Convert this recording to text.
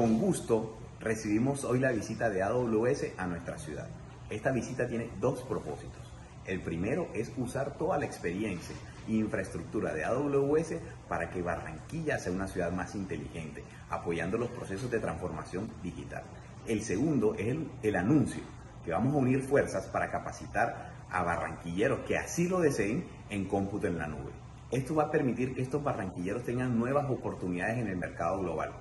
Con gusto recibimos hoy la visita de AWS a nuestra ciudad. Esta visita tiene dos propósitos. El primero es usar toda la experiencia e infraestructura de AWS para que Barranquilla sea una ciudad más inteligente, apoyando los procesos de transformación digital. El segundo es el, el anuncio, que vamos a unir fuerzas para capacitar a barranquilleros que así lo deseen en cómputo en la nube. Esto va a permitir que estos barranquilleros tengan nuevas oportunidades en el mercado global